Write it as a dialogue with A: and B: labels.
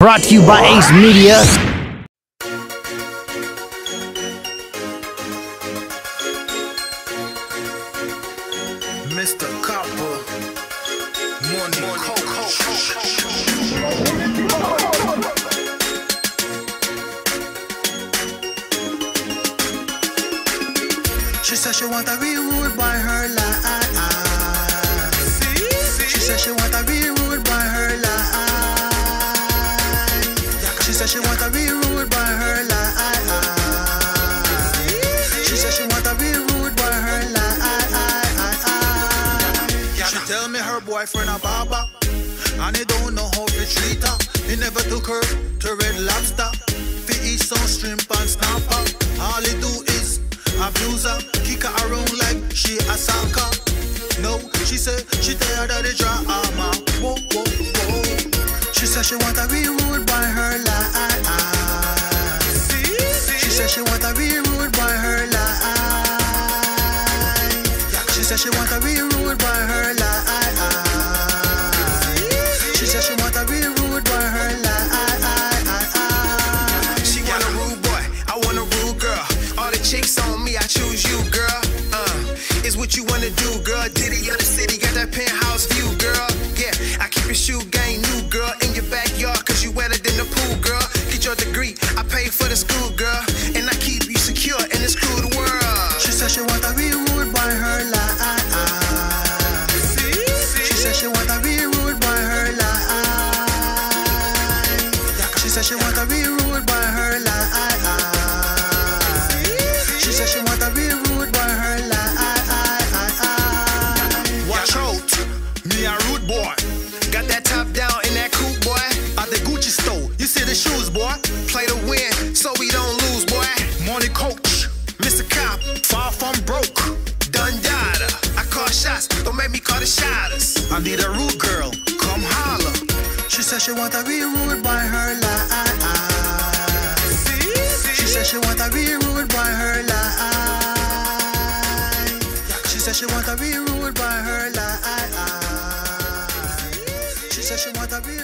A: Brought to you by Ace Media.
B: Mr. Coppa. She said she want be ruled by her life. She said she want She said she want to be ruled by her life. She said she want to be ruled by her life. She tell me her boyfriend a baba, and he don't know how to treat her. He never took her to Red Lobster. Fi eat some shrimp and snapper. All he do is abuse her, kick her around like she a soccer. No, she said she tired of the drama. Said she want to be ruled by her life. She said she want to be ruled by her life. She said she want to be ruled by her life. She said she want to be ruled by her life.
C: She want a rude boy, I want a rude girl. All the chicks on me, I choose you, girl. Uh, is what you wanna do, girl. Diddy of the city, got that penthouse view, girl. Yeah, I keep your shoe I pay for the school, girl. Shoes, boy. Play to win, so we don't lose, boy. MoneyCoach, Mr. Cop, far from broke. Done data, I call shots, don't make me call the shotters. I need a rude girl, come holler.
B: She said she want to be ruled by her life. She said she want to be ruled by her life. She said she want to be ruled by her life. She said she want to be